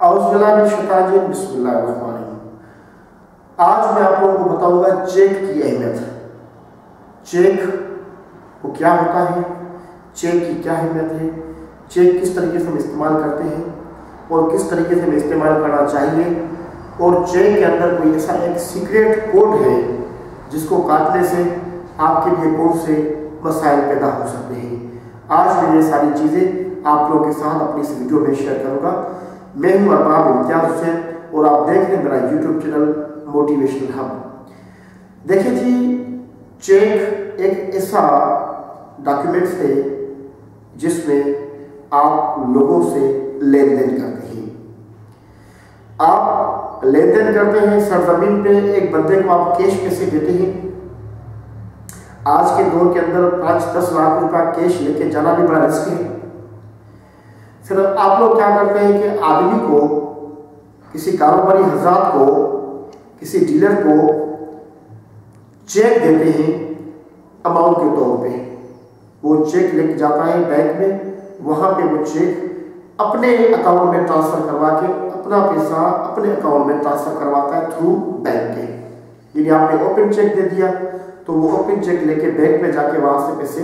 आज मैं आप लोगों को बताऊँगा चेक की अहमियत। चेक को क्या होता है? चेक की क्या अहमियत है? चेक किस तरीके से हम इस्तेमाल करते हैं और किस तरीके से हमें इस्तेमाल करना चाहिए और चेक के अंदर कोई ऐसा एक सीक्रेट कोड है जिसको काटने से आपके लिए कौन से मसाइल पैदा हो सकते हैं। आज मैं ये सारी चीज़ें आप लोगों के साथ अपनी इस वीडियो में शेयर करूँगा। मैं हूँ अरबाब इम्तियाज़ हुसैन और आप देख रहे हैं मेरा यूट्यूब चैनल मोटिवेशनल हब देखिए जी, चेक एक ऐसा डॉक्यूमेंट है जिसमें आप लोगों से लेन देन करते हैं। आप लेन देन करते हैं, सरजमीन पे एक बंदे को आप कैश पैसे देते हैं। आज के दौर के अंदर पाँच दस लाख रुपया कैश लेके जाना भी बड़ा रिस्क है। फिर आप लोग क्या करते हैं कि आदमी को, किसी कारोबारी हजरात को, किसी डीलर को चेक देते हैं अमाउंट के तौर पे। वो चेक लेके जाता है बैंक में, वहाँ पे वो चेक अपने अकाउंट में ट्रांसफ़र करवा के अपना पैसा अपने अकाउंट में ट्रांसफ़र करवाता है थ्रू बैंक के। यानी आपने ओपन चेक दे दिया तो वो ओपन चेक लेके बैंक में जाके वहाँ से पैसे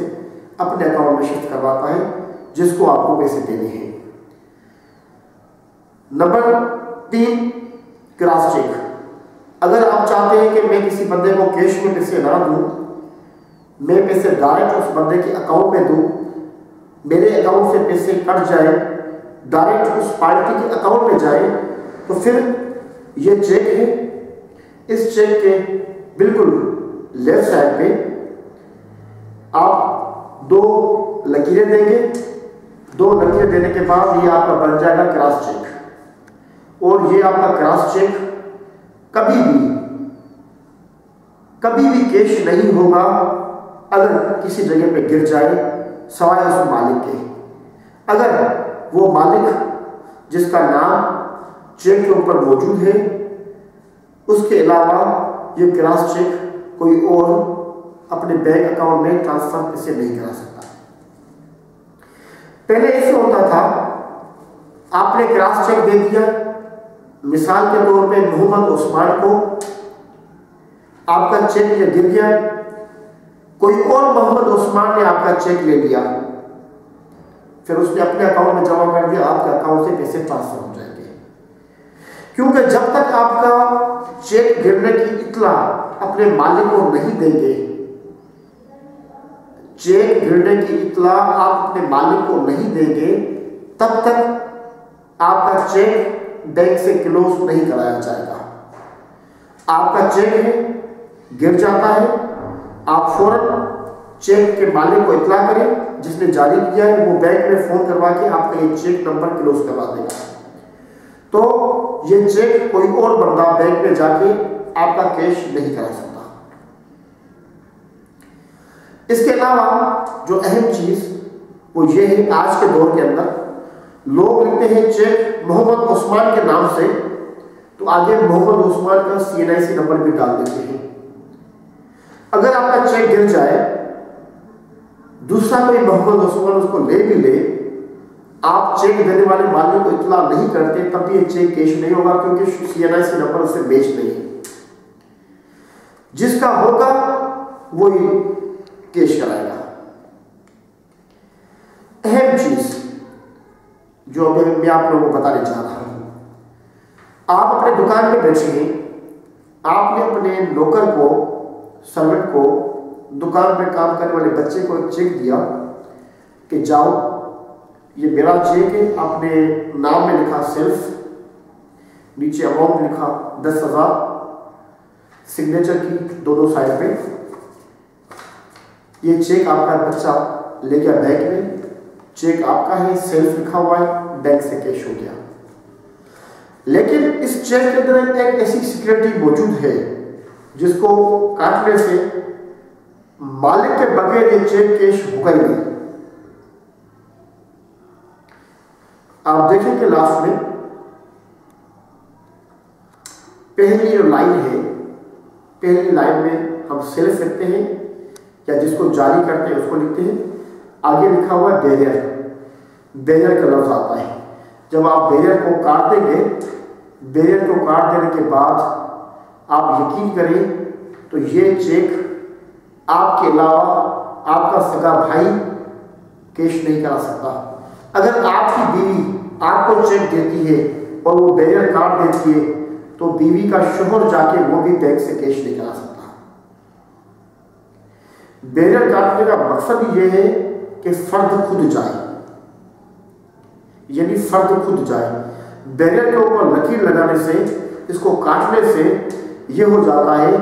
अपने अकाउंट में शिफ्ट करवाता है। जिसको आपको पैसे देने हैं। नंबर तीन क्रॉस चेक अगर आप चाहते हैं कि मैं किसी बंदे को कैश में पैसे ना दूँ, मैं पैसे डायरेक्ट उस बंदे के अकाउंट में दूँ। मेरे अकाउंट से पैसे कट जाए डायरेक्ट उस पार्टी के अकाउंट में जाए तो फिर ये चेक है। इस चेक के बिल्कुल लेफ़्ट साइड पे आप दो लकीरें देंगे। दो लकीरें देने के बाद ये आपका बन जाएगा क्रॉस चेक और ये आपका क्रॉस चेक कभी भी कभी भी कैश नहीं होगा अगर किसी जगह पे गिर जाए सवाए उस मालिक के। अगर वो मालिक, जिसका नाम चेक के ऊपर मौजूद है, उसके अलावा ये क्रॉस चेक कोई और अपने बैंक अकाउंट में ट्रांसफ़र इसे नहीं करा सकता। पहले ऐसे होता था, आपने क्रॉस चेक दे दिया, मिसाल के तौर पे मोहम्मद उस्मान को आपका चेक ये गिर गया, कोई और मोहम्मद उस्मान ने आपका चेक ले लिया, फिर उसने अपने अकाउंट में जमा कर दिया, आपके अकाउंट से पैसे ट्रांसफ़र हो जाएँगे। क्योंकि जब तक आपका चेक गिरने की इतला अपने मालिक को नहीं देंगे चेक गिरने की इतला आप अपने मालिक को नहीं देंगे, तब तक आपका चेक बैंक से क्लोज नहीं कराया जाएगा। आपका चेक गिर जाता है, आप फ़ौरन चेक के मालिक को इतला करें, जिसने जारी किया है, वो बैंक में फ़ोन करवा के आपका ये चेक नंबर क्लोज करवा देगा। तो ये चेक कोई और बंदा बैंक में जाके आपका कैश नहीं करा सकता। इसके अलावा जो अहम चीज़, वो ये है आज के दौर के अंदर, लोग लिखते हैं चेक मोहम्मद उस्मान के नाम से तो आगे मोहम्मद उस्मान का सी नंबर भी डाल देते हैं। अगर आपका चेक गिर जाए, दूसरा कोई मोहम्मद उस्मान उसको ले भी ले, आप चेक देने वाले मालिक को इतला नहीं करते, तब भी ये चेक कैश नहीं होगा, क्योंकि सीएनआईसी नंबर उसे बेच नहीं जिसका होगा, वही केश कराएगा। अहम चीज़ जो मैं आप लोगों को बताने जा रहा हूँ। आप अपने दुकान में बैठे हैं आपने अपने नौकर को सर्वेंट को, दुकान में काम करने वाले बच्चे को चेक दिया कि जाओ, ये मेरा चेक है, आपने नाम में लिखा सेल्फ नीचे अमाउंट लिखा दस हज़ार सिग्नेचर की दोनों साइड पे। ये चेक आपका बच्चा ले गया बैंक में चेक आपका है सेल्फ लिखा हुआ है बैंक से कैश हो गया। लेकिन इस चेक के अंदर एक ऐसी सिक्योरिटी मौजूद है, जिसको काटने से मालिक के बगैर ये चेक कैश होगा ही नहीं। आप देखेंगे लास्ट में पहली जो लाइन है, पहली लाइन में हम सेल्फ लिखते हैं या जिसको जारी करते हैं, उसको लिखते हैं। आगे लिखा हुआ बैरियर। बैरियर का लफ्ज आता है। जब आप बैरियर को काट देंगे, बैरियर को काट देने के बाद आप यकीन करें तो ये चेक आपके अलावा आपका सगा भाई कैश नहीं करा सकता। अगर आपकी बीवी आपको चेक देती है और वो बैरियर काट देती है तो बीवी का शोहर जाके वो भी बैंक से कैश नहीं करा सकता। बैरियर काटने का मकसद ये है कि फर्द खुद जाए। यानी फर्द खुद जाए। बैरियर के ऊपर लकीर लगाने से, इसको काटने से यह हो जाता है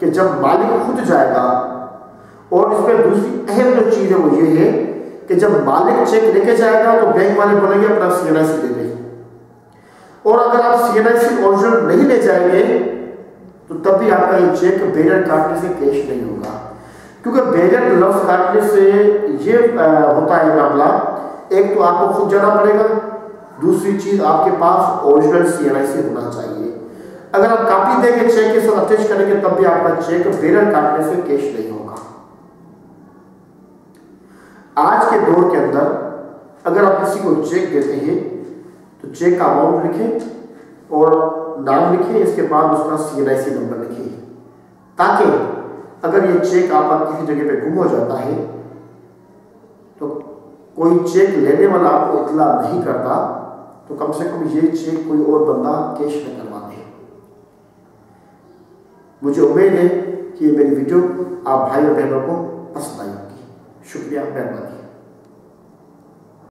कि जब मालिक खुद जाएगा और इसमें दूसरी अहम जो चीज़ है वो ये है कि जब मालिक चेक लेके जाएगा तो बैंक वाले बोलेंगे, अपना सी एन आई सी दे और अगर आप सी एन आई सी ओरिजिनल नहीं ले जाएँगे तो तब भी आपका ये चेक बैरियर काटने से कैश नहीं होगा। क्योंकि बैरियर लफ्ज काटने से ये होता है मामला, एक तो आपको खुद जाना पड़ेगा, दूसरी चीज़ आपके पास ओरिजिनल सी एन आई होना चाहिए। अगर आप कापी देंगे चेक के साथ अटैच करेंगे, तब भी आपका चेक बैरियर काटने से कैश नहीं होगा। आज के दौर के अंदर, अगर आप किसी को चेक देते हैं तो चेक का अमाउंट लिखें और नाम लिखें, इसके बाद उसका सी सी नंबर लिखें। ताकि अगर ये चेक आपका किसी जगह पे गुम हो जाता है तो कोई चेक लेने वाला आपको इतला नहीं करता तो कम से कम ये चेक कोई और बंदा कैश में करवा दे। मुझे उम्मीद है कि ये मेरी वीडियो आप भाई और बहनों को पसंद आई होगी। शुक्रिया, मेहरबानी।